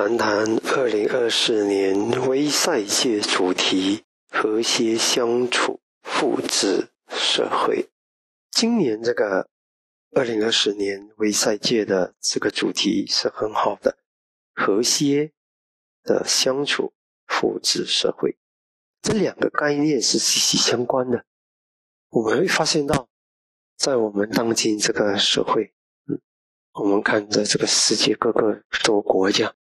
谈谈二零二四年微赛界主题：和谐相处、复制社会。今年这个二零二四年微赛界的这个主题是很好的，和谐的相处、复制社会，这两个概念是息息相关的。我们会发现到，在我们当今这个社会，嗯，我们看着这个世界各个多国家。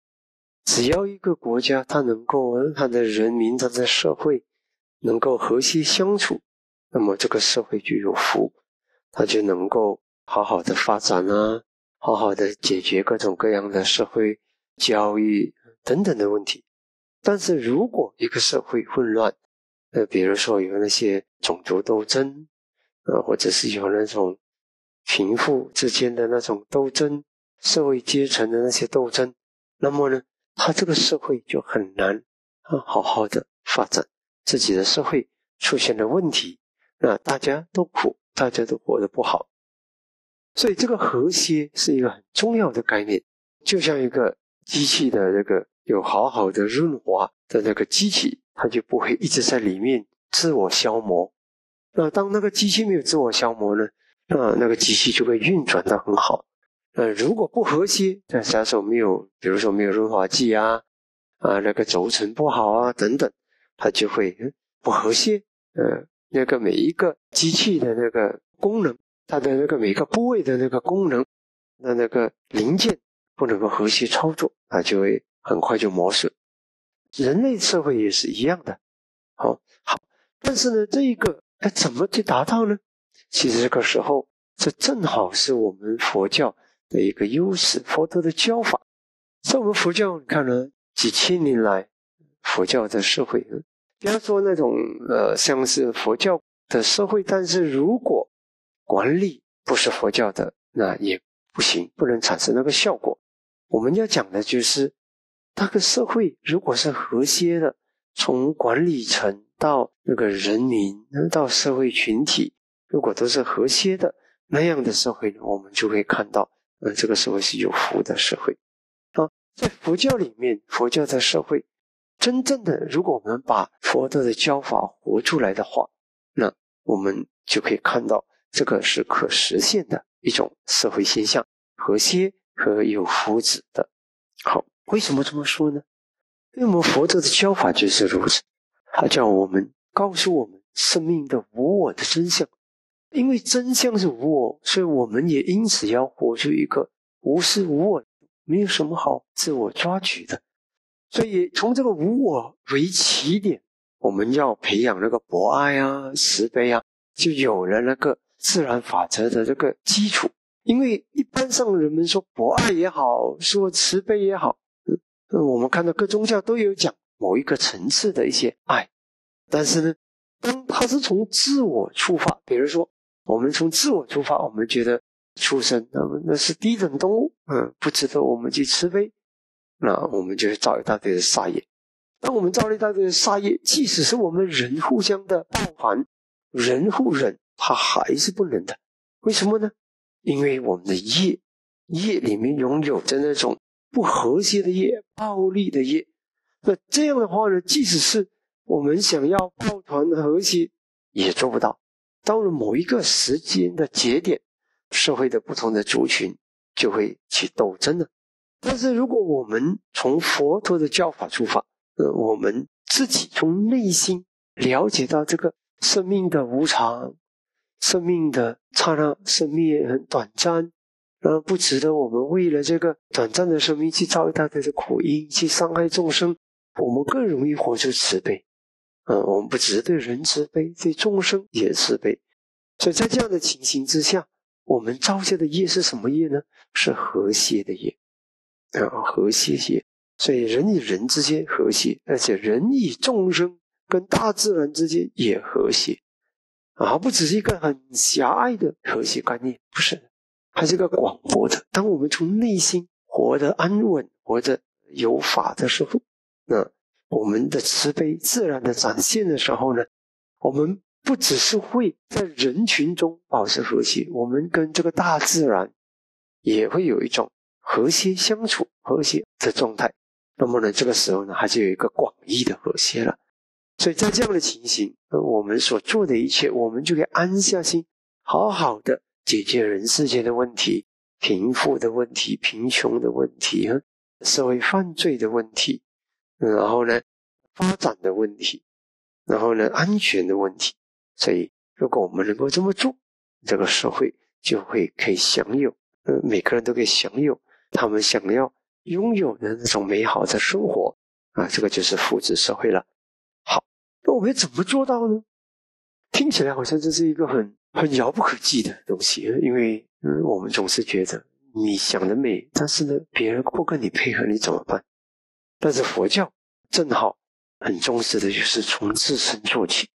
只要一个国家，它能够它的人民、它的社会能够和谐相处，那么这个社会就有福，它就能够好好的发展啊，好好的解决各种各样的社会、教育等等的问题。但是如果一个社会混乱，呃，比如说有那些种族斗争，呃，或者是有那种贫富之间的那种斗争、社会阶层的那些斗争，那么呢？他这个社会就很难啊，好好的发展，自己的社会出现了问题，那大家都苦，大家都活得不好，所以这个和谐是一个很重要的概念，就像一个机器的这个有好好的润滑的那个机器，它就不会一直在里面自我消磨。那当那个机器没有自我消磨呢，那那个机器就会运转的很好。呃，如果不和谐，那假设没有，比如说没有润滑剂啊，啊，那个轴承不好啊，等等，它就会不和谐。呃，那个每一个机器的那个功能，它的那个每个部位的那个功能，那那个零件不能够和谐操作，啊就会很快就磨损。人类社会也是一样的。好，好，但是呢，这一个该怎么去达到呢？其实这个时候，这正好是我们佛教。的一个优势，佛陀的教法，在我们佛教看呢，几千年来，佛教的社会，不要说那种呃，像是佛教的社会，但是如果管理不是佛教的，那也不行，不能产生那个效果。我们要讲的就是，那个社会如果是和谐的，从管理层到那个人民，到社会群体，如果都是和谐的那样的社会，我们就会看到。呃，这个社会是有福的社会啊，在佛教里面，佛教的社会，真正的，如果我们把佛陀的教法活出来的话，那我们就可以看到这个是可实现的一种社会现象，和谐和有福祉的。好，为什么这么说呢？因为我们佛陀的教法就是如此，他叫我们告诉我们生命的无我的真相。因为真相是无我，所以我们也因此要活出一个无私无我，没有什么好自我抓取的。所以从这个无我为起点，我们要培养那个博爱啊、慈悲啊，就有了那个自然法则的这个基础。因为一般上人们说博爱也好，说慈悲也好，嗯，我们看到各宗教都有讲某一个层次的一些爱，但是呢，当它是从自我出发，比如说。我们从自我出发，我们觉得畜生那么那是低等动物，嗯，不值得我们去慈悲，那我们就造一大堆的杀业。当我们造了一大堆的杀业，即使是我们人互相的报还，人互忍，他还是不能的。为什么呢？因为我们的业，业里面拥有着那种不和谐的业、暴力的业。那这样的话呢，即使是我们想要抱团和谐，也做不到。到了某一个时间的节点，社会的不同的族群就会起斗争了。但是，如果我们从佛陀的教法出发，呃，我们自己从内心了解到这个生命的无常，生命的刹那生命很短暂，然后，不值得我们为了这个短暂的生命去造一大堆的苦因，去伤害众生，我们更容易活出慈悲。嗯，我们不只是对人慈悲，对众生也慈悲。所以在这样的情形之下，我们造下的业是什么业呢？是和谐的业啊，和谐业。所以人与人之间和谐，而且人与众生跟大自然之间也和谐啊，不只是一个很狭隘的和谐观念，不是，还是个广博的。当我们从内心活得安稳、活得有法的时候，那。我们的慈悲自然的展现的时候呢，我们不只是会在人群中保持和谐，我们跟这个大自然也会有一种和谐相处、和谐的状态。那么呢，这个时候呢，它就有一个广义的和谐了。所以在这样的情形，我们所做的一切，我们就可以安下心，好好的解决人世间的问题、贫富的问题、贫穷的问题、社会犯罪的问题，然后呢，发展的问题，然后呢，安全的问题。所以，如果我们能够这么做，这个社会就会可以享有，呃，每个人都可以享有他们想要。拥有的那种美好的生活啊，这个就是福祉社会了。好，那我们怎么做到呢？听起来好像这是一个很很遥不可及的东西，因为嗯，我们总是觉得你想的美，但是呢，别人不跟你配合，你怎么办？但是佛教正好很重视的就是从自身做起。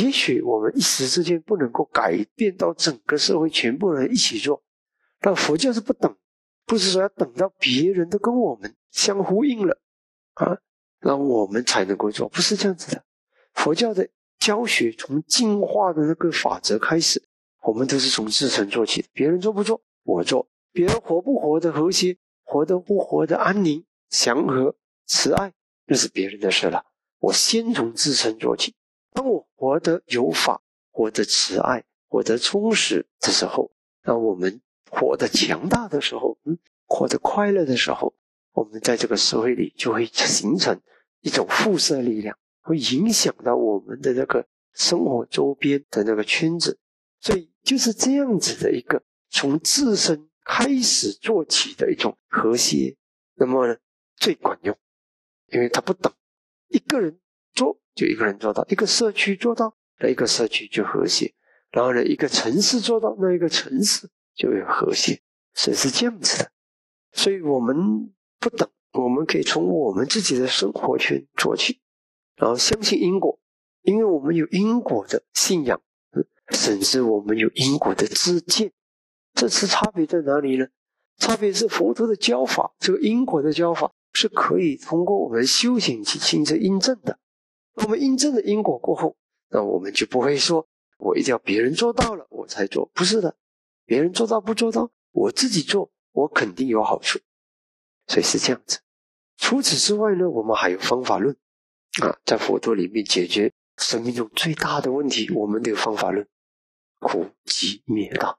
也许我们一时之间不能够改变到整个社会全部人一起做，但佛教是不等。不是说要等到别人都跟我们相呼应了啊，那我们才能够做，不是这样子的。佛教的教学从进化的那个法则开始，我们都是从自身做起。别人做不做，我做；别人活不活得和谐，活得不活得安宁、祥和、慈爱，那是别人的事了。我先从自身做起。当我活得有法、活得慈爱、活得充实的时候，当我们。活得强大的时候，嗯，活得快乐的时候，我们在这个社会里就会形成一种辐射力量，会影响到我们的那个生活周边的那个圈子。所以就是这样子的一个从自身开始做起的一种和谐，那么呢最管用，因为他不等，一个人做就一个人做到，一个社区做到，那一个社区就和谐，然后呢一个城市做到，那一个城市。就有和谐，所以是这样子的。所以我们不等，我们可以从我们自己的生活圈做起，然后相信因果，因为我们有因果的信仰，甚至我们有因果的自见。这次差别在哪里呢？差别是佛陀的教法，这个因果的教法是可以通过我们修行去亲自印证的。我们印证了因果过后，那我们就不会说我一定要别人做到了我才做，不是的。别人做到不做到，我自己做，我肯定有好处，所以是这样子。除此之外呢，我们还有方法论啊，在佛陀里面解决生命中最大的问题，我们的方法论：苦集灭道。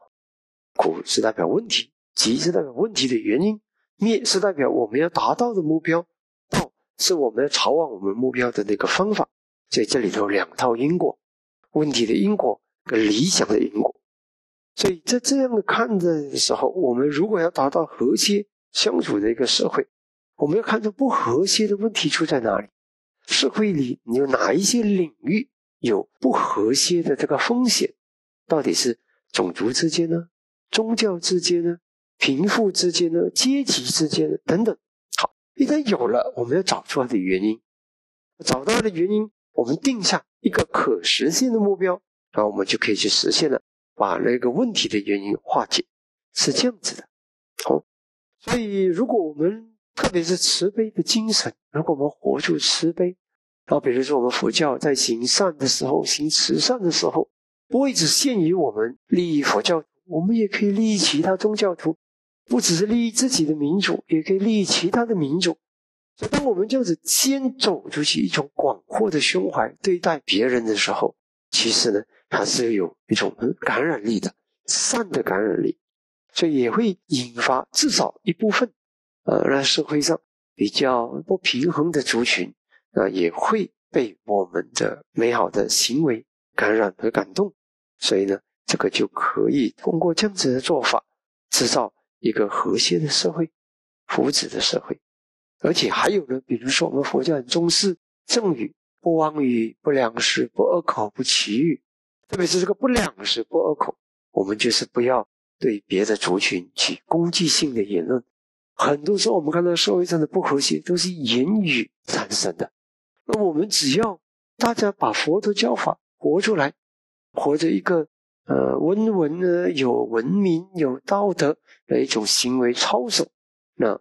苦是代表问题，集是代表问题的原因，灭是代表我们要达到的目标，道是我们要朝往我们目标的那个方法。所以这里头两套因果：问题的因果跟理想的因果。所以在这样的看的时候，我们如果要达到和谐相处的一个社会，我们要看出不和谐的问题出在哪里。社会里你有哪一些领域有不和谐的这个风险？到底是种族之间呢？宗教之间呢？贫富之间呢？阶级之间呢？等等。好，一旦有了，我们要找出它的原因，找到它的原因，我们定下一个可实现的目标，然后我们就可以去实现了。把那个问题的原因化解，是这样子的。好，所以如果我们特别是慈悲的精神，如果我们活出慈悲，然后比如说我们佛教在行善的时候，行慈善的时候，不会只限于我们利益佛教徒，我们也可以利益其他宗教徒，不只是利益自己的民族，也可以利益其他的民族。所以，当我们这样子先走出去一种广阔的胸怀对待别人的时候，其实呢。它是有一种感染力的善的感染力，所以也会引发至少一部分，呃，让社会上比较不平衡的族群，啊，也会被我们的美好的行为感染和感动。所以呢，这个就可以通过这样子的做法，制造一个和谐的社会、福祉的社会。而且还有呢，比如说我们佛教很重视正语，不妄语、不良食、不恶口、不绮语。特别是这个不两食不二口，我们就是不要对别的族群起攻击性的言论。很多时候，我们看到社会上的不和谐都是言语产生的。那我们只要大家把佛陀教法活出来，活着一个呃温文呢有文明有道德的一种行为操守，那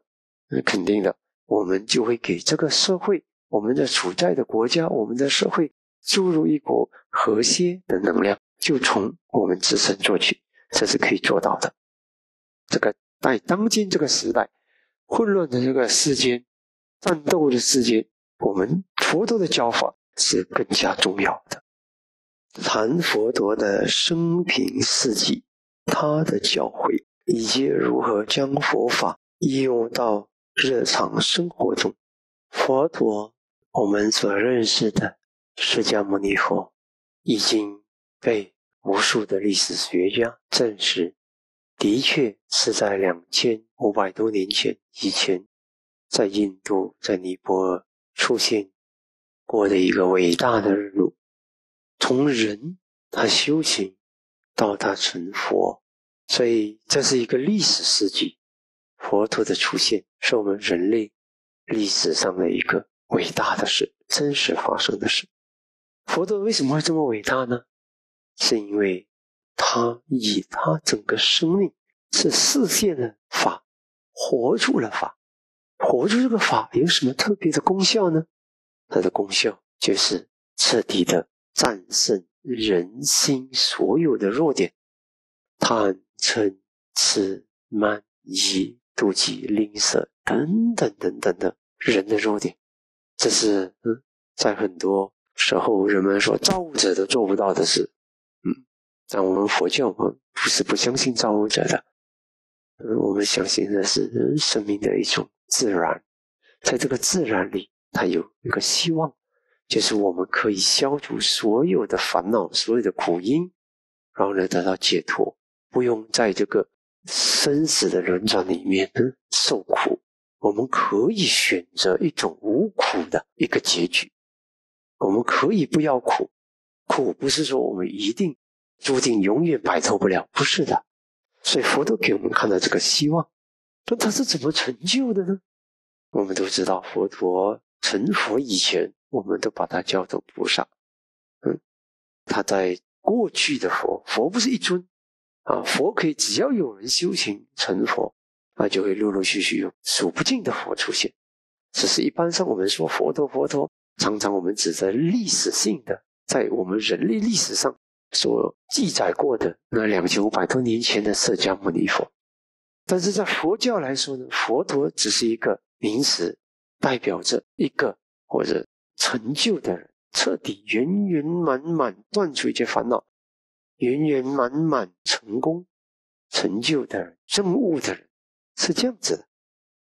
那肯定的，我们就会给这个社会，我们的处在的国家，我们的社会。注入一股和谐的能量，就从我们自身做起，这是可以做到的。这个在当今这个时代混乱的这个世间，战斗的世界，我们佛陀的教法是更加重要的。谈佛陀的生平事迹，他的教诲，以及如何将佛法应用到日常生活中。佛陀，我们所认识的释迦牟尼佛，已经被无数的历史学家证实，的确是在两千五百多年前以前，在印度，在尼泊尔出现过的一个伟大的人物。从人他修行到他成佛，所以这是一个历史事迹。佛陀的出现是我们人类历史上的一个伟大的事，真实发生的事。佛陀为什么会这么伟大呢？是因为他以他整个生命是实现了法，活出了法。活出这个法有什么特别的功效呢？它的功效就是彻底的。战胜人心所有的弱点，贪嗔痴慢疑妒忌吝啬等等等等的人的弱点，这是嗯，在很多时候人们说造物者都做不到的事，嗯，但我们佛教啊不是不相信造物者的，嗯，我们相信的是生命的一种自然，在这个自然里，它有一个希望。就是我们可以消除所有的烦恼，所有的苦因，然后呢得到解脱，不用在这个生死的轮转里面呢受苦。我们可以选择一种无苦的一个结局。我们可以不要苦，苦不是说我们一定注定永远摆脱不了，不是的。所以佛陀给我们看到这个希望，那他是怎么成就的呢？我们都知道，佛陀成佛以前。我们都把它叫做菩萨，嗯，他在过去的佛，佛不是一尊啊，佛可以只要有人修行成佛，那就会陆陆续续有数不尽的佛出现。只是一般上我们说佛陀，佛陀常常我们指着历史性的，在我们人类历史上所记载过的那两千五百多年前的释迦牟尼佛，但是在佛教来说呢，佛陀只是一个名词，代表着一个或者。成就的人，彻底圆圆满满断除一切烦恼，圆圆满满成功成就的人，证悟的人，是这样子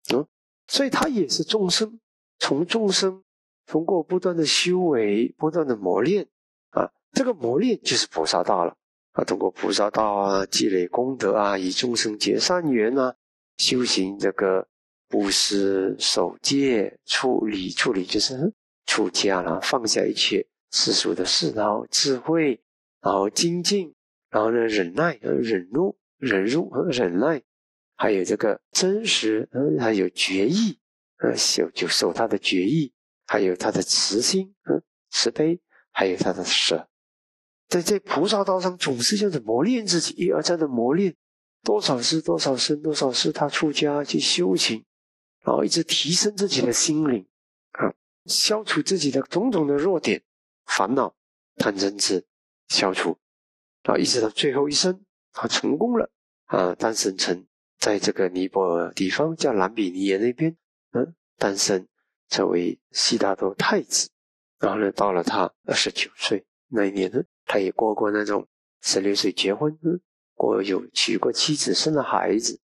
的，嗯，所以他也是众生，从众生通过不断的修为，不断的磨练，啊，这个磨练就是菩萨道了，啊，通过菩萨道啊，积累功德啊，与众生结善缘啊，修行这个布施、守戒、处理、处理就是。出家了，放下一切世俗的事，然后智慧，然后精进，然后呢忍耐，忍辱，忍辱和忍耐，还有这个真实，嗯，还有决意，呃，修就受他的决意，还有他的慈心，嗯，慈悲，还有他的舍，在这菩萨道上总是这样子磨练自己，一而再的磨练，多少事多少生多少世，他出家去修行，然后一直提升自己的心灵。消除自己的种种的弱点、烦恼、贪嗔痴，消除，啊，一直到最后一生，他成功了啊！诞生成在这个尼泊尔地方叫兰比尼耶那边，嗯，诞生成为悉达多太子。然后呢，到了他二十九岁那一年呢，他也过过那种十六岁结婚，嗯过有娶过妻子，生了孩子。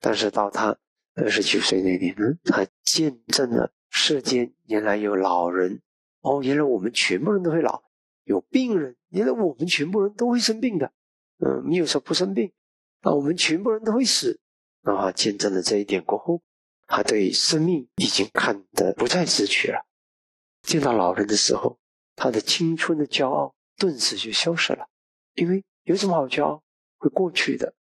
但是到他二十九岁那年呢，他见证了。世间原来有老人哦，原来我们全部人都会老；有病人，原来我们全部人都会生病的。嗯，没有说不生病，那我们全部人都会死。啊，见证了这一点过后，他对生命已经看得不再失去了。见到老人的时候，他的青春的骄傲顿时就消失了。因为有什么好骄傲？会过去的。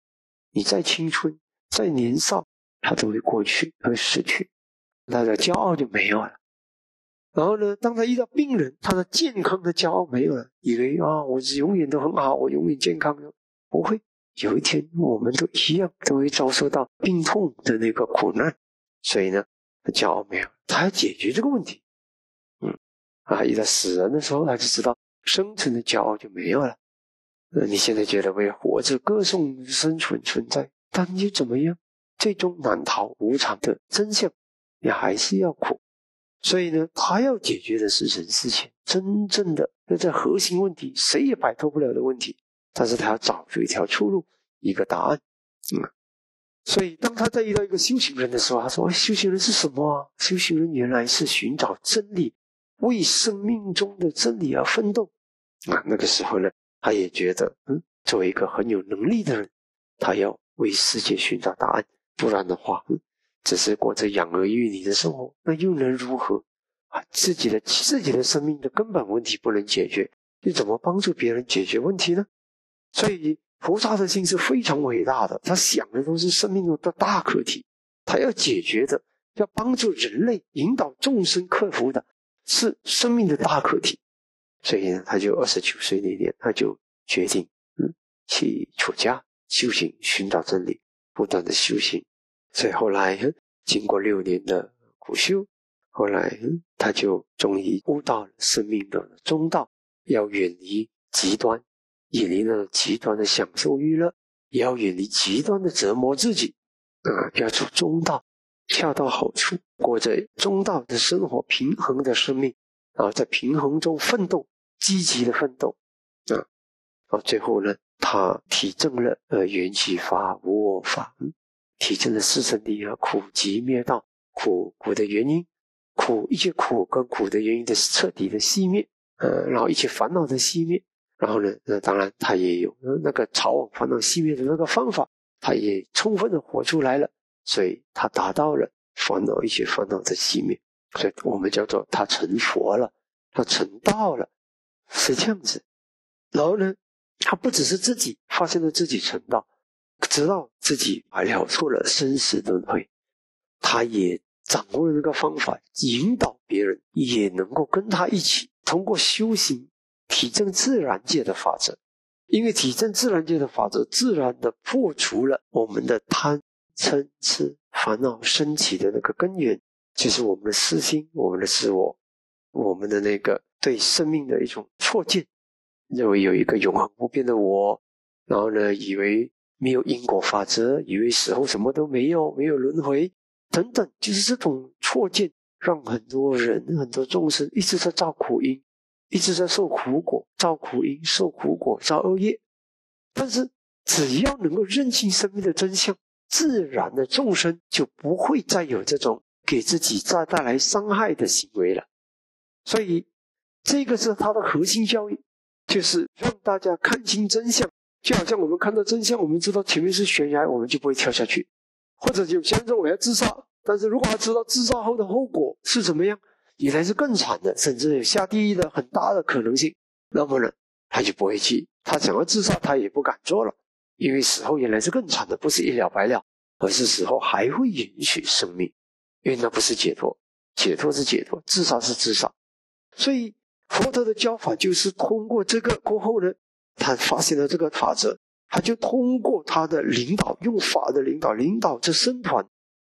你再青春、再年少，他都会过去，会失去。他的骄傲就没有了，然后呢，当他遇到病人，他的健康的骄傲没有了，以为啊，我永远都很好，我永远健康，不会有一天我们都一样，都会遭受到病痛的那个苦难，所以呢，他骄傲没有，他要解决这个问题，嗯，啊，遇到死人的时候，他就知道生存的骄傲就没有了。那你现在觉得为活着歌颂生存存在，但又怎么样？最终难逃无常的真相。你还是要苦。所以呢，他要解决的是人世间真正的那这核心问题，谁也摆脱不了的问题。但是他要找出一条出路，一个答案。嗯，所以当他在遇到一个修行人的时候，他说：“修行人是什么？修行人原来是寻找真理，为生命中的真理而奋斗。”啊，那个时候呢，他也觉得，嗯，作为一个很有能力的人，他要为世界寻找答案，不然的话，嗯。只是过着养儿育女的生活，那又能如何？啊，自己的自己的生命的根本问题不能解决，你怎么帮助别人解决问题呢？所以菩萨的心是非常伟大的，他想的都是生命中的大课题，他要解决的，要帮助人类、引导众生克服的是生命的大课题。所以呢，他就二十九岁那年，他就决定，嗯，去出家修行，寻找真理，不断的修行。所以后来经过六年的苦修，后来他就终于悟到了生命的中道，要远离极端，远离了极端的享受娱乐，也要远离极端的折磨自己，啊，要走中道，恰到好处，过着中道的生活，平衡的生命，啊，在平衡中奋斗，积极的奋斗，啊，到最后呢，他体证了呃缘起法、无我法。体证了四圣谛啊，苦集灭道，苦苦的原因，苦一切苦跟苦的原因的彻底的熄灭，呃，然后一切烦恼的熄灭，然后呢，那当然他也有那个朝往烦恼熄灭的那个方法，他也充分的活出来了，所以他达到了烦恼一切烦恼的熄灭，所以我们叫做他成佛了，他成道了，是这样子。然后呢，他不只是自己发现了自己成道。知道自己了错了生死轮回，他也掌握了那个方法，引导别人也能够跟他一起通过修行体证自然界的法则。因为体证自然界的法则，自然的破除了我们的贪嗔痴烦恼升起的那个根源，就是我们的私心、我们的自我、我们的那个对生命的一种错见，认为有一个永恒不变的我，然后呢，以为。没有因果法则，以为死后什么都没有，没有轮回等等，就是这种错见，让很多人、很多众生一直在造苦因，一直在受苦果，造苦因、受苦果、造恶业。但是，只要能够认清生命的真相，自然的众生就不会再有这种给自己再带来伤害的行为了。所以，这个是它的核心教育，就是让大家看清真相。就好像我们看到真相，我们知道前面是悬崖，我们就不会跳下去；或者有些人说我要自杀，但是如果他知道自杀后的后果是怎么样，原来是更惨的，甚至有下地狱的很大的可能性，那么呢，他就不会去。他想要自杀，他也不敢做了，因为死后原来是更惨的，不是一了百了，而是死后还会允许生命，因为那不是解脱，解脱是解脱，自杀是自杀。所以佛陀的教法就是通过这个过后呢。他发现了这个法则，他就通过他的领导，用法的领导，领导这僧团，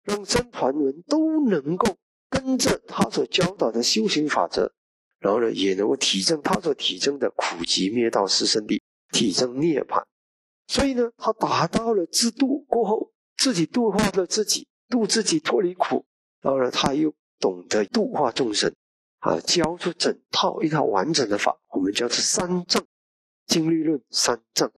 让僧团们都能够跟着他所教导的修行法则，然后呢，也能够体证他所体证的苦集灭道四圣谛，体证涅槃。所以呢，他达到了自度过后，自己度化了自己，度自己脱离苦，然后呢，他又懂得度化众生，啊，教出整套一套完整的法，我们叫做三藏。经律论三藏，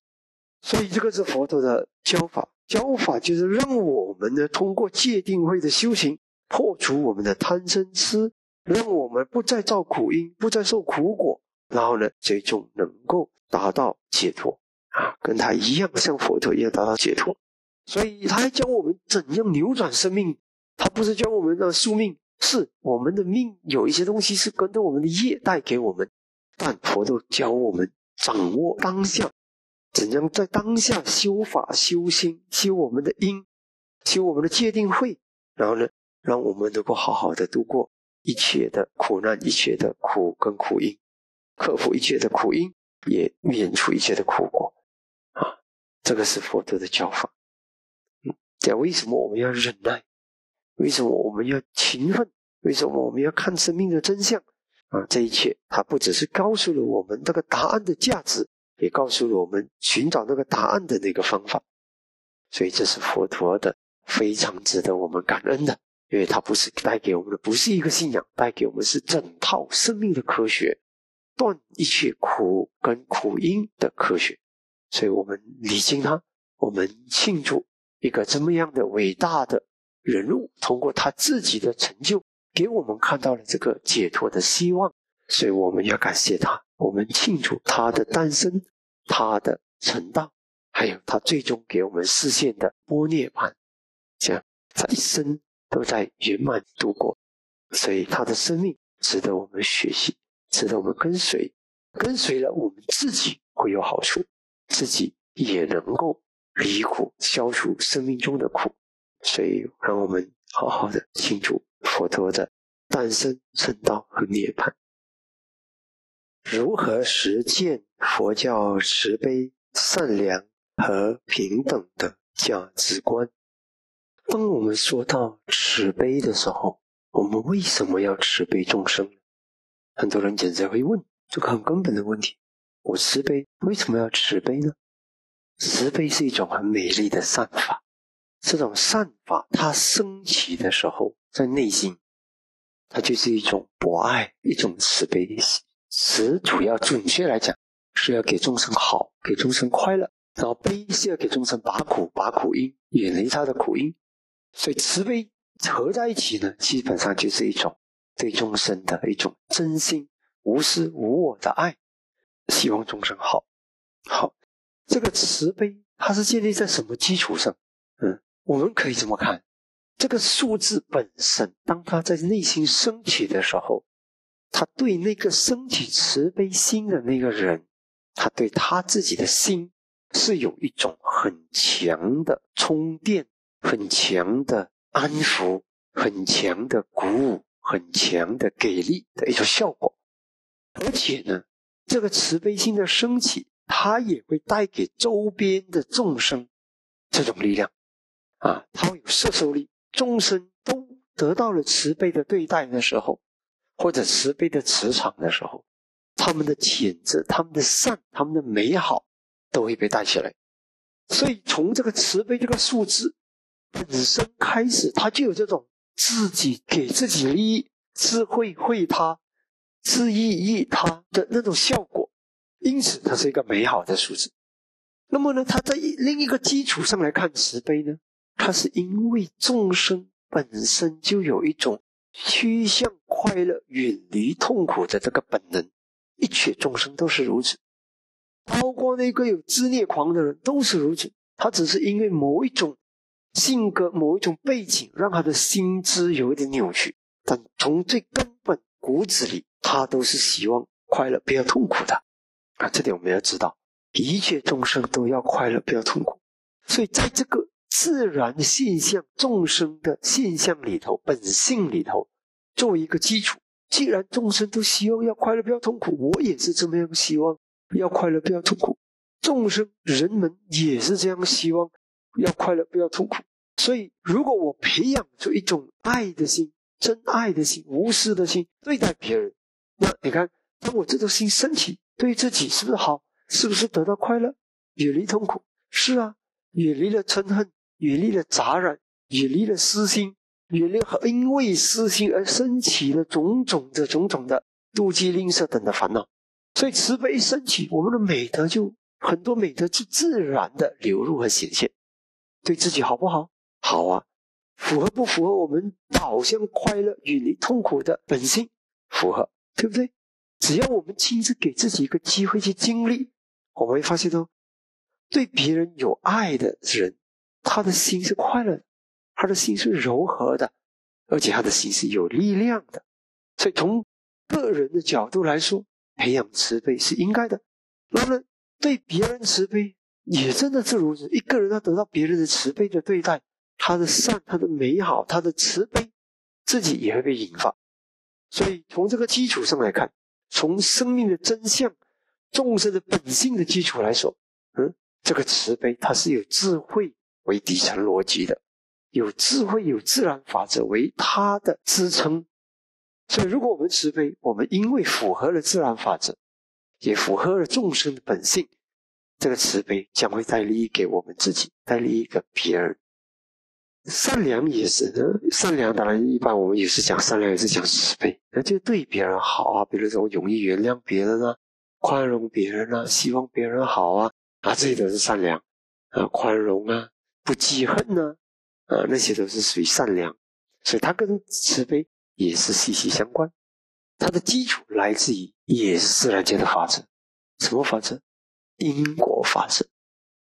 所以这个是佛陀的教法。教法就是让我们呢，通过戒定慧的修行，破除我们的贪嗔痴，让我们不再造苦因，不再受苦果，然后呢，最终能够达到解脱啊，跟他一样，像佛陀一样达到解脱。所以他还教我们怎样扭转生命。他不是教我们的宿命，是我们的命有一些东西是跟着我们的业带给我们，但佛陀教我们。掌握当下，怎样在当下修法、修心、修我们的因、修我们的界定慧，然后呢，让我们能够好好的度过一切的苦难、一切的苦跟苦因，克服一切的苦因，也免除一切的苦果。啊，这个是佛陀的教法。嗯，这为什么我们要忍耐？为什么我们要勤奋？为什么我们要看生命的真相？啊，这一切，它不只是告诉了我们这个答案的价值，也告诉了我们寻找那个答案的那个方法。所以，这是佛陀的非常值得我们感恩的。因为它不是带给我们的，不是一个信仰，带给我们是整套生命的科学，断一切苦跟苦因的科学。所以我们礼敬他，我们庆祝一个这么样的伟大的人物，通过他自己的成就，给我们看到了这个解脱的希望。所以我们要感谢他，我们庆祝他的诞生，他的成道，还有他最终给我们实现的波涅槃，这样他一生都在圆满度过。所以他的生命值得我们学习，值得我们跟随。跟随了，我们自己会有好处。自己也能够离苦，消除生命中的苦，所以让我们好好的庆祝佛陀的诞生、成道和涅槃。如何实践佛教慈悲、善良和平等的价值观？当我们说到慈悲的时候，我们为什么要慈悲众生？很多人简直会问这个很根本的问题。我慈悲，为什么要慈悲呢？慈悲是一种很美丽的善法，这种善法它升起的时候，在内心，它就是一种博爱，一种慈悲。慈主要准确来讲，是要给众生好，给众生快乐；然后悲是要给众生拔苦，拔苦因，远离他的苦因。所以慈悲合在一起呢，基本上就是一种对众生的一种真心、无私无我的爱。希望众生好，好，这个慈悲它是建立在什么基础上？嗯，我们可以这么看，这个数字本身，当他在内心升起的时候，他对那个升起慈悲心的那个人，他对他自己的心是有一种很强的充电、很强的安抚、很强的鼓舞、很强的给力的一种效果，而且呢。这个慈悲心的升起，它也会带给周边的众生这种力量啊，它会有摄受力。众生都得到了慈悲的对待的时候，或者慈悲的磁场的时候，他们的潜质、他们的善、他们的美好都会被带起来。所以，从这个慈悲这个数字本身开始，它就有这种自己给自己利益、智慧惠他。自益益他的那种效果，因此它是一个美好的数字。那么呢，它在另一个基础上来看慈悲呢，它是因为众生本身就有一种趋向快乐、远离痛苦的这个本能，一切众生都是如此，包括那个有自虐狂的人都是如此。他只是因为某一种性格、某一种背景，让他的心智有一点扭曲，但从最根本骨子里。他都是希望快乐，不要痛苦的啊！这点我们要知道，一切众生都要快乐，不要痛苦。所以，在这个自然现象、众生的现象里头、本性里头，作为一个基础，既然众生都希望要快乐，不要痛苦，我也是这么样希望要快乐，不要痛苦。众生人们也是这样希望要快乐，不要痛苦。所以，如果我培养出一种爱的心、真爱的心、无私的心对待别人。那你看，当我这种心升起，对自己是不是好？是不是得到快乐，远离痛苦？是啊，远离了嗔恨，远离了杂染，远离了私心，远离和因为私心而升起的种种的种种的妒忌、吝啬等的烦恼。所以慈悲一升起，我们的美德就很多美德就自然的流入和显现。对自己好不好？好啊，符合不符合我们导向快乐、远离痛苦的本性？符合。对不对？只要我们亲自给自己一个机会去经历，我们会发现哦，对别人有爱的人，他的心是快乐的，他的心是柔和的，而且他的心是有力量的。所以从个人的角度来说，培养慈悲是应该的。那么对别人慈悲也真的是如此。一个人要得到别人的慈悲的对待，他的善、他的美好、他的慈悲，自己也会被引发。所以，从这个基础上来看，从生命的真相、众生的本性的基础来说，嗯，这个慈悲它是有智慧为底层逻辑的，有智慧、有自然法则为它的支撑。所以，如果我们慈悲，我们因为符合了自然法则，也符合了众生的本性，这个慈悲将会带利益给我们自己，带利益给别人。善良也是，善良当然一般我们也是讲善良，也是讲慈悲，那就对别人好啊，比如说我容易原谅别人啊，宽容别人啊，希望别人好啊，啊，这些都是善良啊，宽容啊，不记恨呢，啊，那些都是属于善良，所以它跟慈悲也是息息相关，它的基础来自于也是自然界的法则，什么法则？因果法则，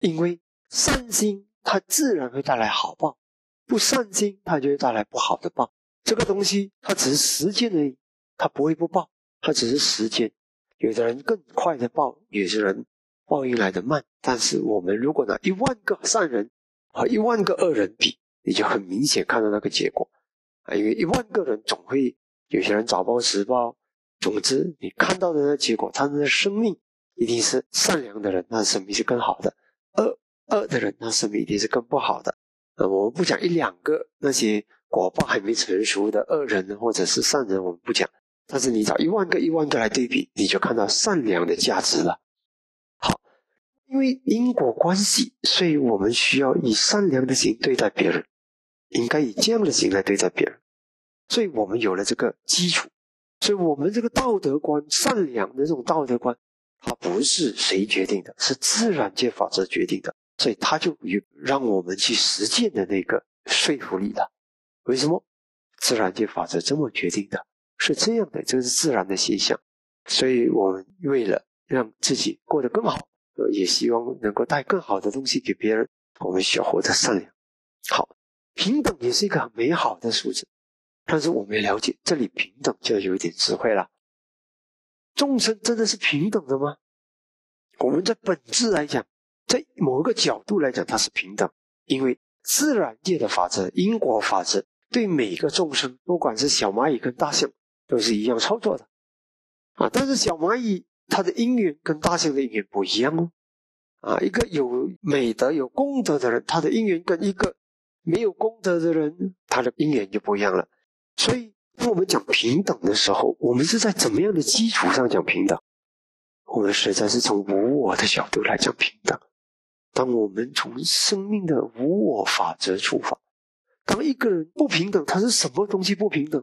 因为善心它自然会带来好报。不善心，它就会带来不好的报。这个东西它只是时间而已，它不会不报，它只是时间。有的人更快的报，有些人报应来的慢。但是我们如果拿一万个善人和一万个恶人比，你就很明显看到那个结果啊。因为一万个人总会有些人早报迟报，总之你看到的那结果，他们的生命一定是善良的人，那生命是更好的；恶恶的人，那生命一定是更不好的。呃，我们不讲一两个那些果报还没成熟的恶人或者是善人，我们不讲。但是你找一万个一万个来对比，你就看到善良的价值了。因为因果关系，所以我们需要以善良的心对待别人，应该以这样的心来对待别人。所以我们有了这个基础，所以我们这个道德观、善良的这种道德观，它不是谁决定的，是自然界法则决定的。所以他就有让我们去实践的那个说服力了。为什么？自然界法则这么决定的，是这样的，这是自然的现象。所以我们为了让自己过得更好，也希望能够带更好的东西给别人，我们需要活得善良。好，平等也是一个很美好的数字，但是我们了解，这里平等就有一点智慧了。众生真的是平等的吗？我们在本质来讲。在某一个角度来讲，它是平等，因为自然界的法则、因果法则对每个众生，不管是小蚂蚁跟大象，都是一样操作的啊。但是小蚂蚁他的因缘跟大象的因缘不一样哦，啊，一个有美德、有功德的人，他的因缘跟一个没有功德的人，他的因缘就不一样了。所以，当我们讲平等的时候，我们是在怎么样的基础上讲平等？我们实在是从无我的角度来讲平等。当我们从生命的无我法则出发，当一个人不平等，他是什么东西不平等？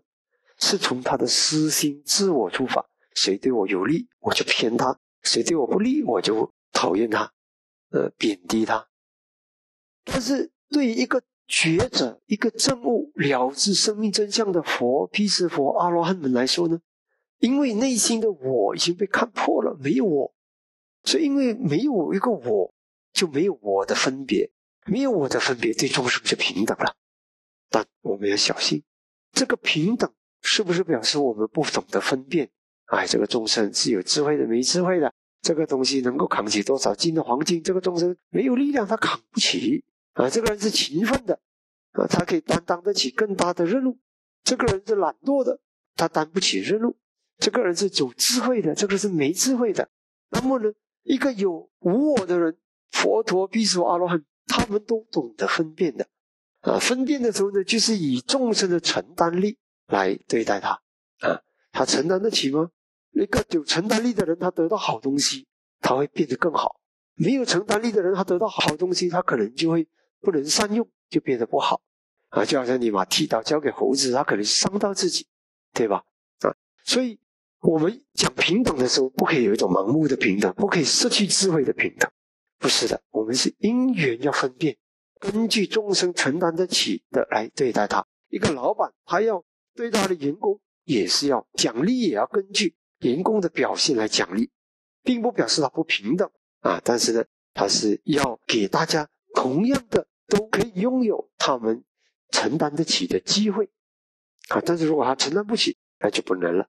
是从他的私心自我出发，谁对我有利，我就偏他；谁对我不利，我就讨厌他，呃，贬低他。但是对于一个觉者、一个证悟了知生命真相的佛、毗湿佛、阿罗汉们来说呢，因为内心的我已经被看破了，没有我，所以因为没有一个我。就没有我的分别，没有我的分别，对众生就平等了。但我们要小心，这个平等是不是表示我们不懂得分辨？哎，这个众生是有智慧的，没智慧的，这个东西能够扛起多少斤的黄金？这个众生没有力量，他扛不起。啊，这个人是勤奋的，啊，他可以担当得起更大的任务。这个人是懒惰的，他担不起任务。这个人是有智慧的，这个是没智慧的。那么呢，一个有无我的人。佛陀、毗湿、阿罗汉，他们都懂得分辨的啊。分辨的时候呢，就是以众生的承担力来对待他啊。他承担得起吗？一个有承担力的人，他得到好东西，他会变得更好；没有承担力的人，他得到好东西，他可能就会不能善用，就变得不好啊。就好像你把剃刀交给猴子，他可能伤到自己，对吧？啊，所以我们讲平等的时候，不可以有一种盲目的平等，不可以失去智慧的平等。不是的，我们是因缘要分辨，根据众生承担得起的来对待他。一个老板，他要对待他的员工也是要奖励，也要根据员工的表现来奖励，并不表示他不平等啊。但是呢，他是要给大家同样的都可以拥有他们承担得起的机会啊。但是如果他承担不起，那就不能了。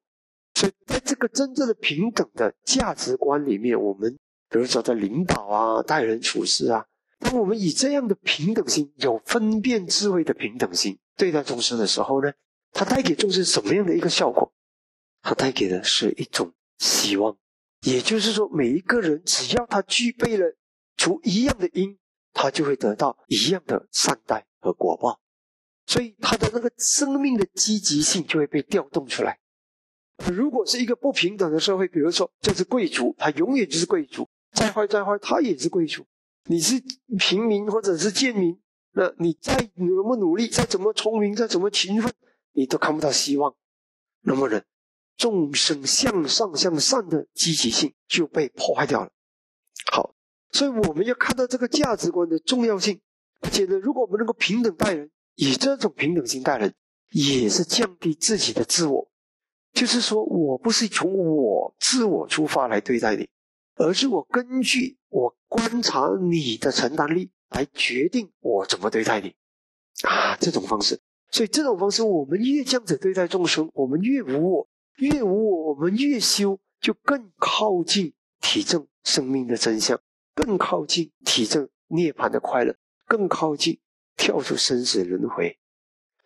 所以，在这个真正的平等的价值观里面，我们。比如说，在领导啊、待人处事啊，当我们以这样的平等心、有分辨智慧的平等心对待众生的时候呢，它带给众生什么样的一个效果？它带给的是一种希望，也就是说，每一个人只要他具备了除一样的因，他就会得到一样的善待和果报，所以他的那个生命的积极性就会被调动出来。如果是一个不平等的社会，比如说这是贵族，他永远就是贵族。再坏再坏，他也是贵族。你是平民或者是贱民，那你再怎么努力，再怎么聪明，再怎么勤奋，你都看不到希望。那么呢，众生向上向善的积极性就被破坏掉了。好，所以我们要看到这个价值观的重要性。而且呢，如果我们能够平等待人，以这种平等心待人，也是降低自己的自我。就是说我不是从我自我出发来对待你，而是我根据我观察你的承担力来决定我怎么对待你。啊，这种方式。所以这种方式，我们越这样子对待众生，我们越无我，越无我，们越修，就更靠近体证生命的真相，更靠近体证涅槃的快乐。更靠近跳出生死轮回，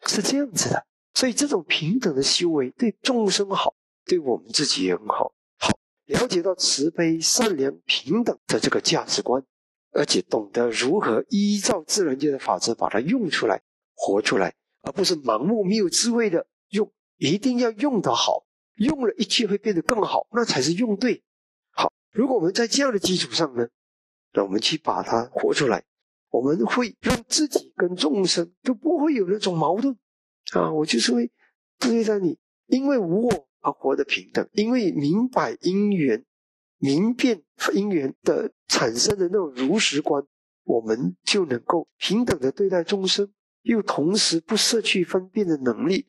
是这样子的。所以这种平等的修为对众生好，对我们自己也很好。好，了解到慈悲、善良、平等的这个价值观，而且懂得如何依照自然界的法则把它用出来、活出来，而不是盲目没有智慧的用。一定要用得好，用了一切会变得更好，那才是用对。好，如果我们在这样的基础上呢，那我们去把它活出来。我们会让自己跟众生都不会有那种矛盾啊！我就是会对待你，因为无我而活得平等，因为明白因缘、明辨因缘的产生的那种如实观，我们就能够平等的对待众生，又同时不失去分辨的能力，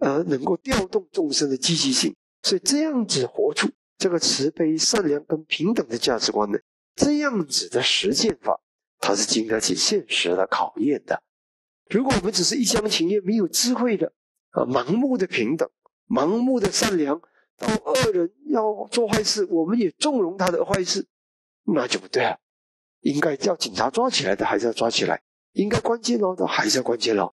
而能够调动众生的积极性。所以这样子活出这个慈悲、善良跟平等的价值观呢，这样子的实践法。它是经得起现实的考验的。如果我们只是一厢情愿、没有智慧的啊，盲目的平等、盲目的善良，到恶人要做坏事，我们也纵容他的坏事，那就不对了。应该叫警察抓起来的，还是要抓起来；应该关监牢的，还是要关监牢。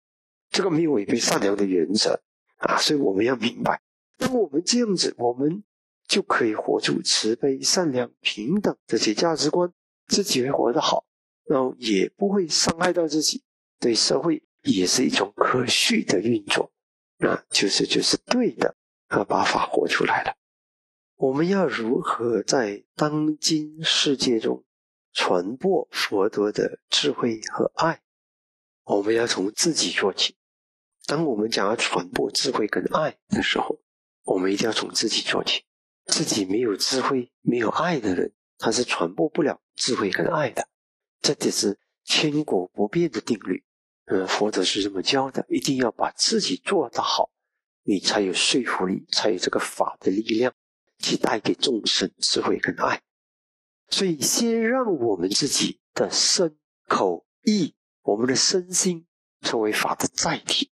这个没有违背善良的原则啊，所以我们要明白。那么我们这样子，我们就可以活出慈悲、善良、平等这些价值观，自己会活得好。然后也不会伤害到自己，对社会也是一种可续的运作，那就是就是对的，啊，把法活出来了。我们要如何在当今世界中传播佛陀的智慧和爱？我们要从自己做起。当我们讲要传播智慧跟爱的时候，我们一定要从自己做起。自己没有智慧、没有爱的人，他是传播不了智慧跟爱的。这就是千古不变的定律，嗯，佛祖是这么教的，一定要把自己做得好，你才有说服力，才有这个法的力量，去带给众生智慧跟爱。所以，先让我们自己的身口意，我们的身心成为法的载体，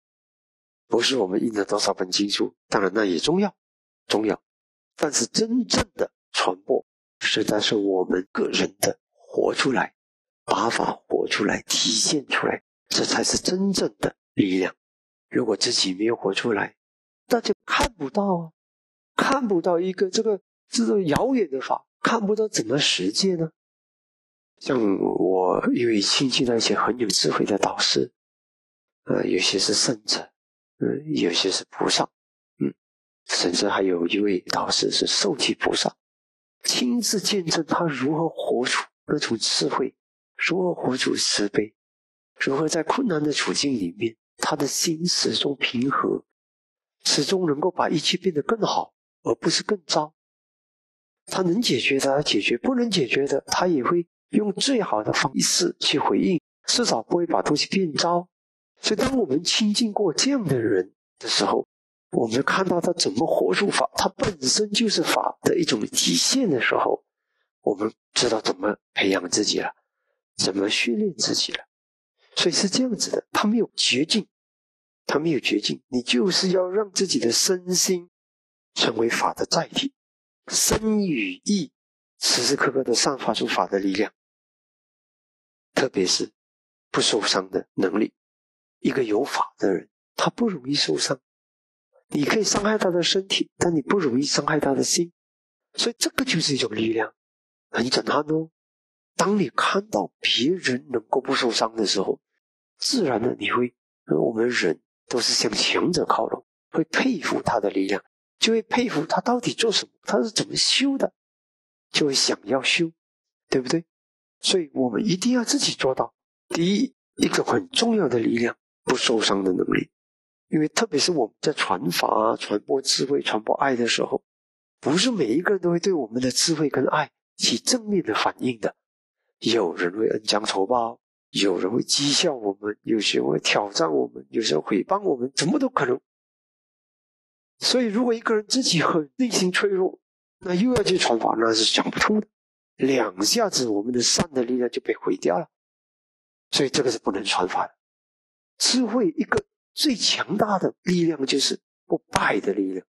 不是我们印了多少本经书，当然那也重要，重要，但是真正的传播，实在是我们个人的活出来。把法活出来，体现出来，这才是真正的力量。如果自己没有活出来，那就看不到啊，看不到一个这个这种遥远的法，看不到怎么实践呢？像我因为亲近那些很有智慧的导师，呃，有些是圣者，嗯，有些是菩萨，嗯，甚至还有一位导师是受记菩萨，亲自见证他如何活出那种智慧。如何活出慈悲？如何在困难的处境里面，他的心始终平和，始终能够把一切变得更好，而不是更糟。他能解决的解决，不能解决的，他也会用最好的方式去回应，至少不会把东西变糟。所以，当我们亲近过这样的人的时候，我们看到他怎么活出法，他本身就是法的一种体现的时候，我们知道怎么培养自己了。怎么训练自己了？所以是这样子的，他没有绝境，他没有绝境，你就是要让自己的身心成为法的载体，身与意时时刻刻的散发出法的力量，特别是不受伤的能力。一个有法的人，他不容易受伤。你可以伤害他的身体，但你不容易伤害他的心，所以这个就是一种力量，很简单哦。当你看到别人能够不受伤的时候，自然的你会，我们人都是向强者靠拢，会佩服他的力量，就会佩服他到底做什么，他是怎么修的，就会想要修，对不对？所以我们一定要自己做到。第一，一个很重要的力量，不受伤的能力。因为特别是我们在传法啊、传播智慧、传播爱的时候，不是每一个人都会对我们的智慧跟爱起正面的反应的。有人会恩将仇报，有人会讥笑我们，有些人会挑战我们，有些人诽谤我们，怎么都可能。所以，如果一个人自己很内心脆弱，那又要去传法，那是讲不通的。两下子，我们的善的力量就被毁掉了。所以，这个是不能传法的。智慧一个。最强大的力量就是不败的力量，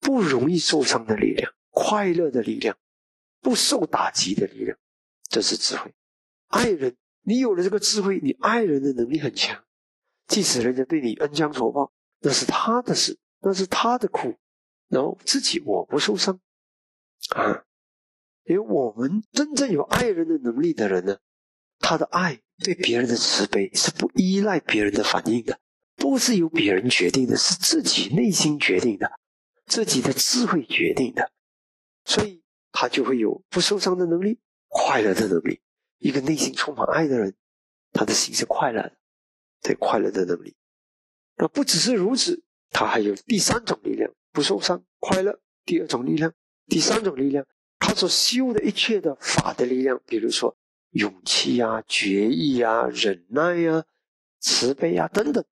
不容易受伤的力量，快乐的力量，不受打击的力量，这是智慧。爱人，你有了这个智慧，你爱人的能力很强。即使人家对你恩将仇报，那是他的事，那是他的苦，然后自己我不受伤啊。因为我们真正有爱人的能力的人呢，他的爱对别人的慈悲是不依赖别人的反应的。不是由别人决定的，是自己内心决定的，自己的智慧决定的，所以他就会有不受伤的能力，快乐的能力。一个内心充满爱的人，他的心是快乐的，对快乐的能力。那不只是如此，他还有第三种力量，不受伤，快乐。第二种力量，第三种力量，他所修的一切的法的力量，比如说勇气啊、决意啊、忍耐啊、慈悲啊等等。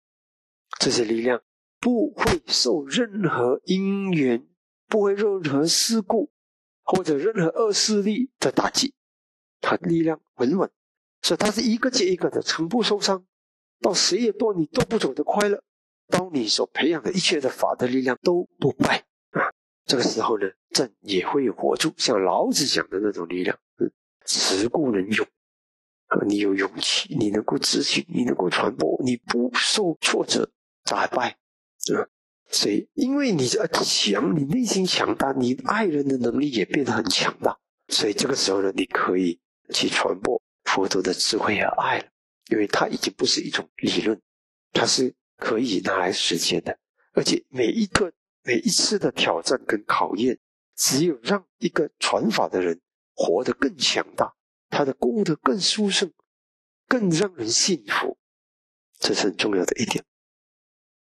这些力量不会受任何因缘，不会任何事故或者任何恶势力的打击，它力量稳稳，所以它是一个接一个的，从不受伤，到谁也断你断不走的快乐，到你所培养的一切的法的力量都不败啊！这个时候呢，正也会活住，像老子讲的那种力量，持故能勇啊！你有勇气，你能够执行，你能够传播，你不受挫折。咋败？啊，所以因为你呃强，你内心强大，你爱人的能力也变得很强大，所以这个时候呢，你可以去传播佛陀的智慧和爱了，因为它已经不是一种理论，它是可以拿来实践的，而且每一个每一次的挑战跟考验，只有让一个传法的人活得更强大，他的功德更殊胜，更让人信服，这是很重要的一点。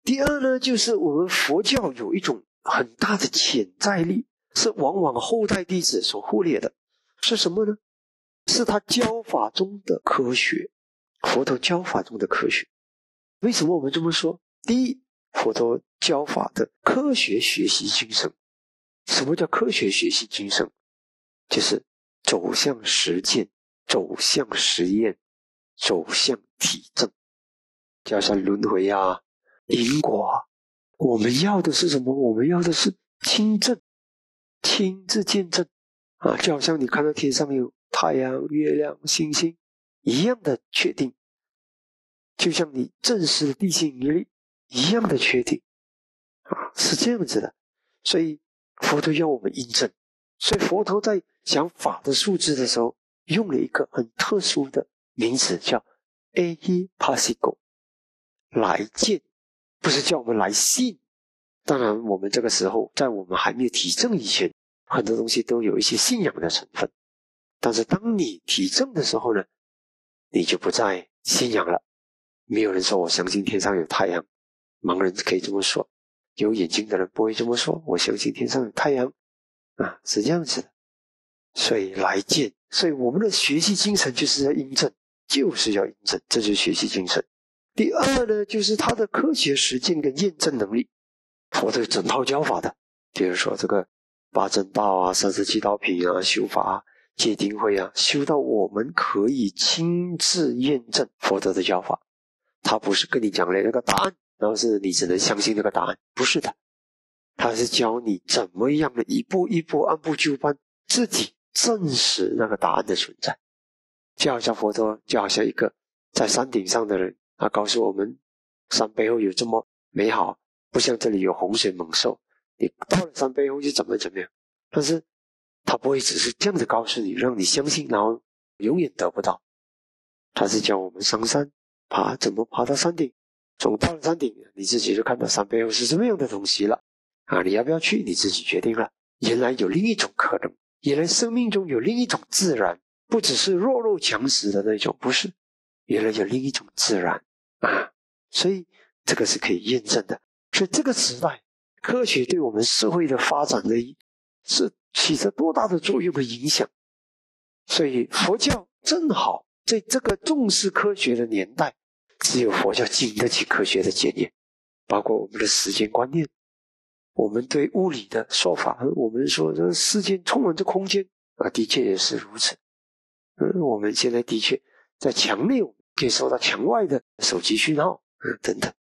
第二呢，就是我们佛教有一种很大的潜在力，是往往后代弟子所忽略的，是什么呢？是他教法中的科学，佛陀教法中的科学。为什么我们这么说？第一，佛陀教法的科学学习精神。什么叫科学学习精神？就是走向实践，走向实验，走向体证，就像轮回啊。因果，我们要的是什么？我们要的是亲证，亲自见证啊！就好像你看到天上有太阳、月亮、星星一样的确定，就像你证实了地心引力一样的确定啊，是这样子的。所以佛陀要我们印证，所以佛陀在讲法的数字的时候，用了一个很特殊的名词，叫 “a he pasigo”，来见。不是叫我们来信，当然，我们这个时候在我们还没有体证以前，很多东西都有一些信仰的成分。但是当你体证的时候呢，你就不再信仰了。没有人说我相信天上有太阳，盲人可以这么说，有眼睛的人不会这么说。我相信天上有太阳，啊，是这样子的。所以来见，所以我们的学习精神就是要印证，就是要印证，这就是学习精神。第二呢，就是他的科学实践跟验证能力，佛陀整套教法的，比如说这个八正道啊、三十七道品啊、修法啊戒定慧啊，修到我们可以亲自验证佛陀的教法。他不是跟你讲了那个答案，然后是你只能相信那个答案，不是的，他是教你怎么样的一步一步按部就班，自己证实那个答案的存在。就好像佛陀，就好像一个在山顶上的人。他告诉我们，山背后有这么美好，不像这里有洪水猛兽。你到了山背后就怎么怎么样，但是他不会只是这样子告诉你，让你相信，然后永远得不到。他是教我们上山爬，怎么爬到山顶，从到了山顶，你自己就看到山背后是什么样的东西了。啊，你要不要去，你自己决定了。原来有另一种可能，原来生命中有另一种自然，不只是弱肉强食的那种，不是。原来有另一种自然啊，所以这个是可以验证的。所以这个时代，科学对我们社会的发展的是起着多大的作用和影响？所以佛教正好在这个重视科学的年代，只有佛教经得起科学的检验，包括我们的时间观念，我们对物理的说法，我们说这世界充满着空间啊，的确也是如此。嗯，我们现在的确在墙内可以收到墙外的手机讯号，嗯，等等，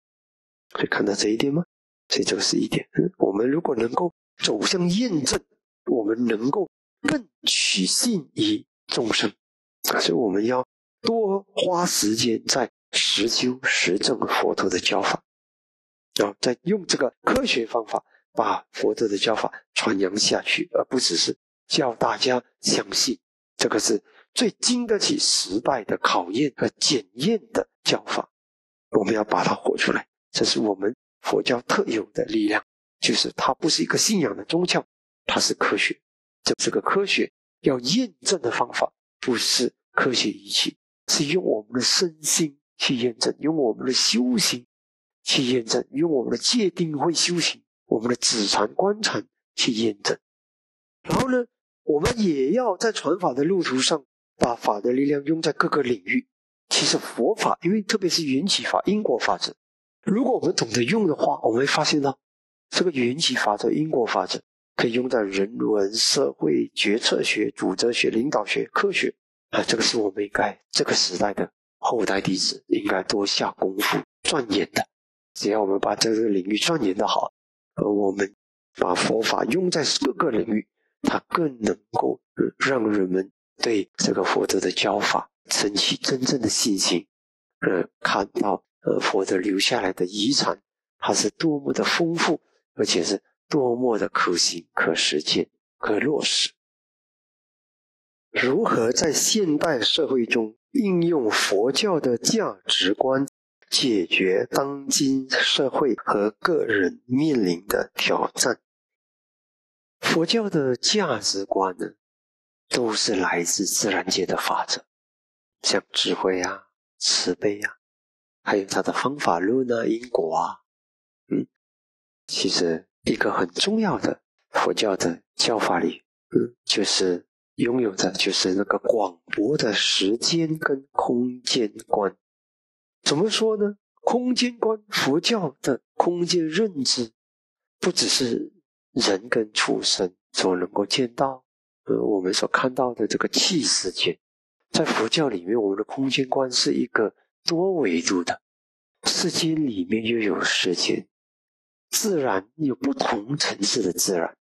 可以看到这一点吗？所以这个是一点。嗯，我们如果能够走向验证，我们能够更取信于众生啊，所以我们要多花时间在实修实证佛陀的教法，然后再用这个科学方法把佛陀的教法传扬下去，而不只是叫大家相信。这个是。最经得起时代的考验和检验的教法，我们要把它活出来。这是我们佛教特有的力量，就是它不是一个信仰的宗教，它是科学。这是个科学要验证的方法，不是科学仪器，是用我们的身心去验证，用我们的修行去验证，用我们的戒定慧修行，我们的止禅观禅去验证。然后呢，我们也要在传法的路途上。把法的力量用在各个领域。其实佛法，因为特别是缘起法、因果法则，如果我们懂得用的话，我们会发现呢这个缘起法则、因果法则可以用在人文、社会、决策学、主哲学、领导学、科学啊。这个是我们应该这个时代的后代弟子应该多下功夫钻研的。只要我们把这个领域钻研的好，而我们把佛法用在各个领域，它更能够让人们。对这个佛陀的教法，升起真正的信心，呃，看到呃佛陀留下来的遗产，它是多么的丰富，而且是多么的可行、可实践、可落实。如何在现代社会中应用佛教的价值观，解决当今社会和个人面临的挑战？佛教的价值观呢？都是来自自然界的法则，像智慧啊、慈悲啊，还有它的方法论啊、因果啊，嗯，其实一个很重要的佛教的教法里，嗯，就是拥有的就是那个广博的时间跟空间观。怎么说呢？空间观，佛教的空间认知，不只是人跟畜生所能够见到。呃，我们所看到的这个气世界，在佛教里面，我们的空间观是一个多维度的世间里面又有世间，自然有不同层次的自然。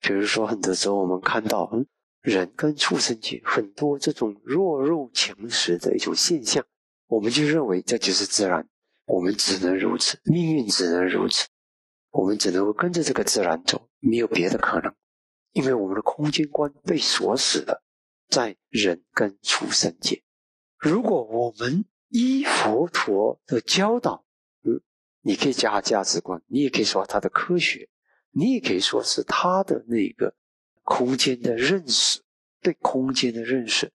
比如说，很多时候我们看到，嗯，人跟畜生界很多这种弱肉强食的一种现象，我们就认为这就是自然，我们只能如此，命运只能如此，我们只能够跟着这个自然走，没有别的可能。因为我们的空间观被锁死了，在人跟畜生界。如果我们依佛陀的教导，嗯，你可以加价值观，你也可以说他的科学，你也可以说是他的那个空间的认识，对空间的认识。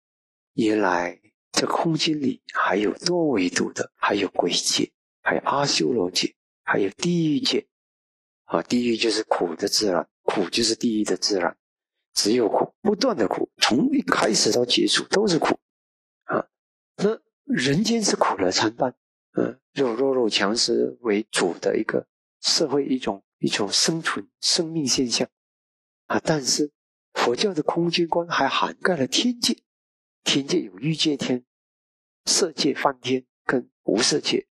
原来这空间里还有多维度的，还有鬼界，还有阿修罗界，还有地狱界。啊，地狱就是苦的自然。苦就是地狱的自然，只有苦，不断的苦，从一开始到结束都是苦啊。那人间是苦乐参半，嗯，弱弱肉强食为主的一个社会，一种一种生存生命现象啊。但是佛教的空间观还涵盖了天界，天界有欲界天、色界、梵天跟无色界，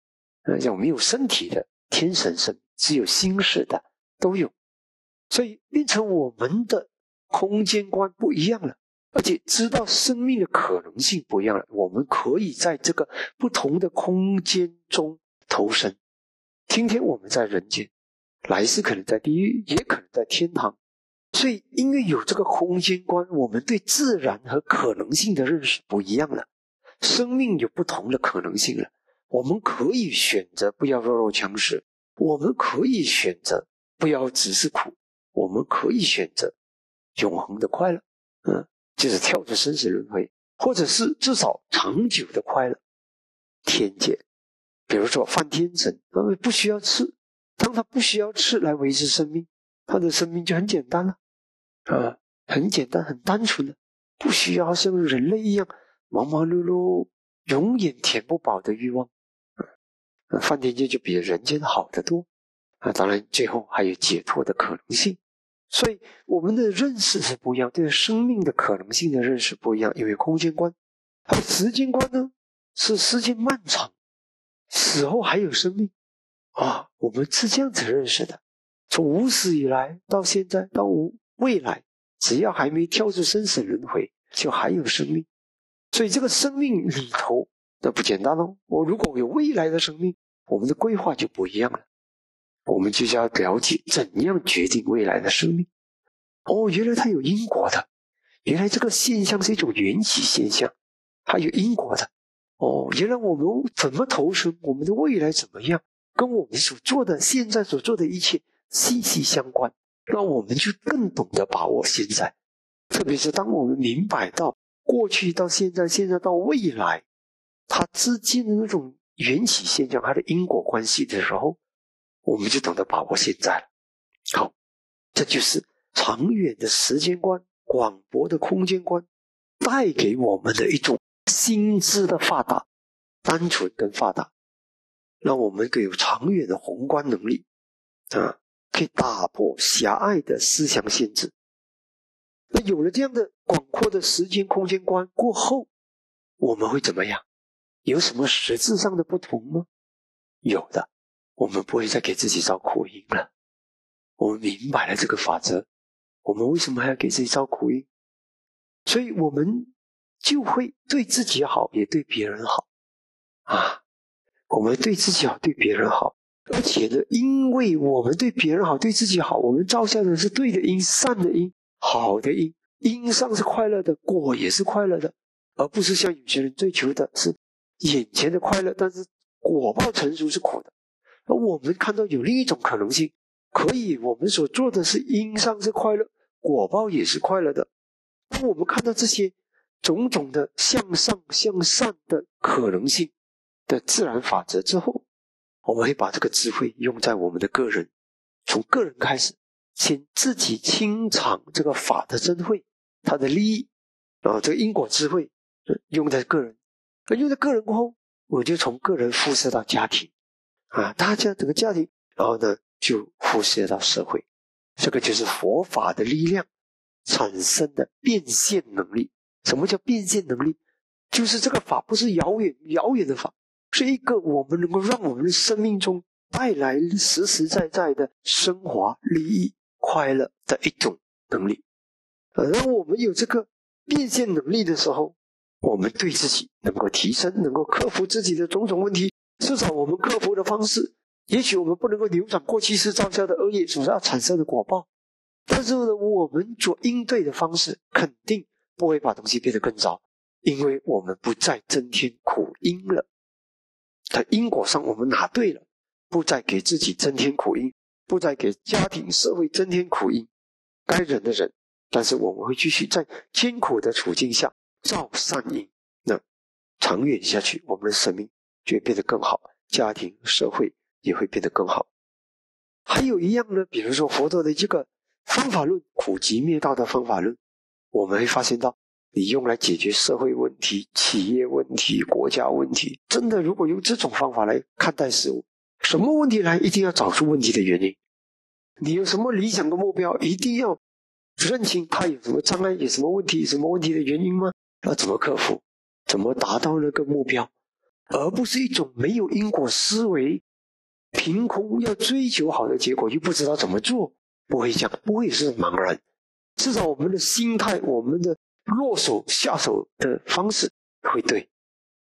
呃，有没有身体的天神生，只有心识的都有。所以变成我们的空间观不一样了，而且知道生命的可能性不一样了。我们可以在这个不同的空间中投身。今天我们在人间，来世可能在地狱，也可能在天堂。所以，因为有这个空间观，我们对自然和可能性的认识不一样了。生命有不同的可能性了。我们可以选择不要弱肉强食，我们可以选择不要只是苦。我们可以选择永恒的快乐，嗯，就是跳出生死轮回，或者是至少长久的快乐。天界。比如说梵天神，他们不需要吃，当他不需要吃来维持生命，他的生命就很简单了，啊，很简单，很单纯的，不需要像人类一样忙忙碌碌，永远填不饱的欲望。啊，梵天界就比人间好得多。啊，当然最后还有解脱的可能性。所以我们的认识是不一样，对生命的可能性的认识不一样，因为空间观，还有时间观呢，是时间漫长。死后还有生命啊！我们是这样子认识的：从无始以来到现在到无未来，只要还没跳出生死轮回，就还有生命。所以这个生命里头那不简单哦。我如果有未来的生命，我们的规划就不一样了。我们就要了解怎样决定未来的生命。哦，原来它有因果的，原来这个现象是一种缘起现象，它有因果的。哦，原来我们怎么投生，我们的未来怎么样，跟我们所做的、现在所做的一切息息相关。那我们就更懂得把握现在，特别是当我们明白到过去到现在、现在到未来，它之间的那种缘起现象、它的因果关系的时候，我们就懂得把握现在了。好，这就是长远的时间观、广博的空间观带给我们的一种。心智的发达、单纯跟发达，让我们更有长远的宏观能力啊，可以打破狭隘的思想限制。那有了这样的广阔的时间空间观过后，我们会怎么样？有什么实质上的不同吗？有的，我们不会再给自己造苦因了。我们明白了这个法则，我们为什么还要给自己造苦因？所以，我们。就会对自己好，也对别人好，啊，我们对自己好，对别人好，而且呢，因为我们对别人好，对自己好，我们造下的是对的因、善的因、好的因，因上是快乐的，果也是快乐的，而不是像有些人追求的是眼前的快乐，但是果报成熟是苦的。而我们看到有另一种可能性，可以我们所做的是因上是快乐，果报也是快乐的。当我们看到这些。种种的向上向善的可能性的自然法则之后，我们会把这个智慧用在我们的个人，从个人开始，先自己清尝这个法的真慧，它的利益，然后这个因果智慧用在个人，用在个人过后，我就从个人辐射到家庭，啊，大家整个家庭，然后呢就辐射到社会，这个就是佛法的力量产生的变现能力。什么叫变现能力？就是这个法不是遥远遥远的法，是一个我们能够让我们的生命中带来实实在在的升华、利益、快乐的一种能力。呃，当我们有这个变现能力的时候，我们对自己能够提升，能够克服自己的种种问题。至少我们克服的方式，也许我们不能够扭转过去是造下的恶业所要产生的果报，但是呢，我们所应对的方式肯定。不会把东西变得更糟，因为我们不再增添苦因了。在因果上，我们拿对了，不再给自己增添苦因，不再给家庭社会增添苦因。该忍的忍，但是我们会继续在艰苦的处境下造善因。那长远下去，我们的生命就会变得更好，家庭社会也会变得更好。还有一样呢，比如说佛陀的这个方法论，苦集灭道的方法论。我们会发现到，你用来解决社会问题、企业问题、国家问题，真的，如果用这种方法来看待事物，什么问题来，一定要找出问题的原因。你有什么理想的目标，一定要认清它有什么障碍、有什么问题、什么问题的原因吗？要怎么克服？怎么达到那个目标？而不是一种没有因果思维、凭空要追求好的结果又不知道怎么做，不会讲，不会是茫然。至少我们的心态，我们的落手下手的方式会对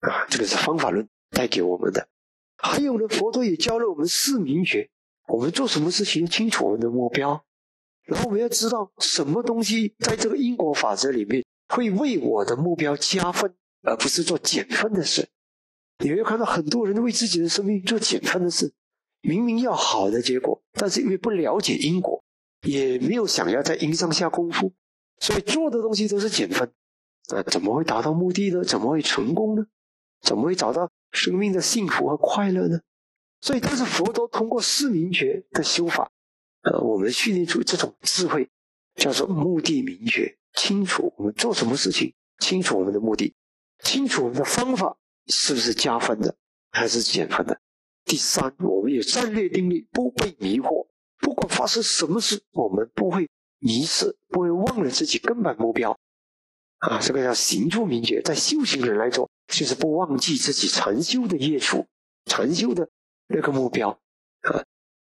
啊，这个是方法论带给我们的。还有呢，佛陀也教了我们四明学，我们做什么事情要清楚我们的目标，然后我们要知道什么东西在这个因果法则里面会为我的目标加分，而不是做减分的事。你会看到很多人为自己的生命做减分的事，明明要好的结果，但是因为不了解因果。也没有想要在因上下功夫，所以做的东西都是减分，啊，怎么会达到目的呢？怎么会成功呢？怎么会找到生命的幸福和快乐呢？所以，但是佛陀通过四明觉的修法，呃，我们训练出这种智慧，叫做目的明觉，清楚我们做什么事情，清楚我们的目的，清楚我们的方法是不是加分的还是减分的。第三，我们有战略定力，不被迷惑，不管发生什么事，我们不会迷失，不会忘了自己根本目标。啊，这个叫行住明觉，在修行人来说，就是不忘记自己禅修的业处，禅修的那个目标啊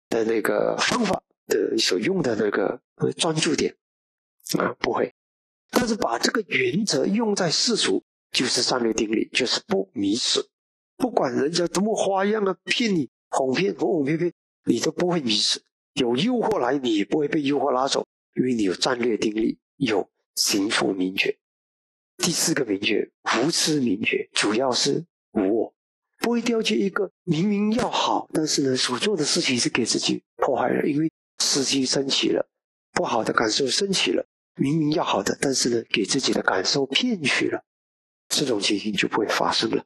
的那个方法的所用的那个专注点啊，不会。但是把这个原则用在世俗，就是战略定力，就是不迷失。不管人家多么花样的骗你、哄骗、哄哄骗骗，你都不会迷失。有诱惑来，你也不会被诱惑拉走，因为你有战略定力，有行处明觉。第四个明觉，无知明觉，主要是无我，不会掉进一个明明要好，但是呢，所做的事情是给自己破坏了，因为司机升起了不好的感受，升起了明明要好的，但是呢，给自己的感受骗取了，这种情形就不会发生了。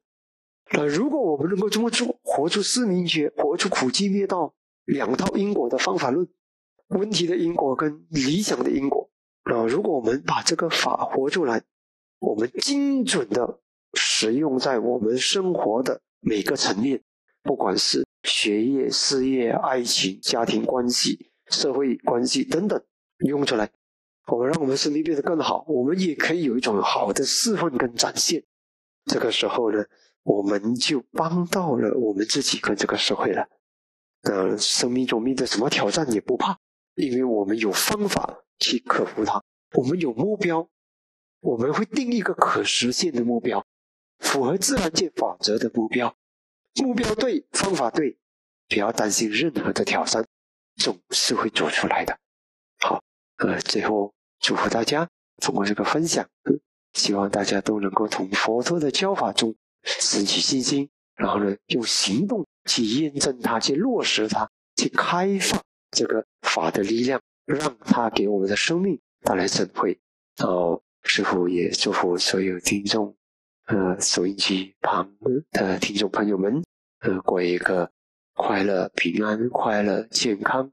那如果我们能够这么做，活出四明觉，活出苦集灭道两套因果的方法论，问题的因果跟理想的因果，啊，如果我们把这个法活出来。我们精准的使用在我们生活的每个层面，不管是学业、事业、爱情、家庭关系、社会关系等等，用出来，我们让我们生命变得更好。我们也可以有一种好的示范跟展现。这个时候呢，我们就帮到了我们自己跟这个社会了。那，生命中面对什么挑战也不怕，因为我们有方法去克服它，我们有目标。我们会定一个可实现的目标，符合自然界法则的目标。目标对，方法对，不要担心任何的挑战，总是会走出来的。好，呃，最后祝福大家通过这个分享，希望大家都能够从佛陀的教法中拾取信心，然后呢，用行动去验证它，去落实它，去开放这个法的力量，让它给我们的生命带来智慧。后。师傅也祝福所有听众，呃，收音机旁的听众朋友们，呃，过一个快乐、平安、快乐、健康、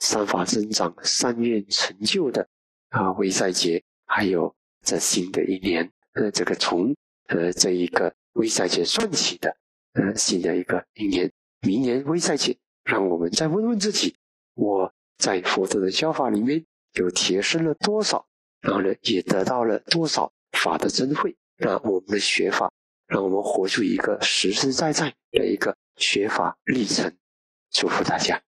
三法增长、三愿成就的啊，微赛节，还有这新的一年，呃，这个从呃这一个微赛节算起的，呃，新的一个一年，明年微赛节，让我们再问问自己，我在佛陀的教法里面又提升了多少？然后呢，也得到了多少法的珍慧？让我们的学法，让我们活出一个实实在在的一个学法历程。祝福大家。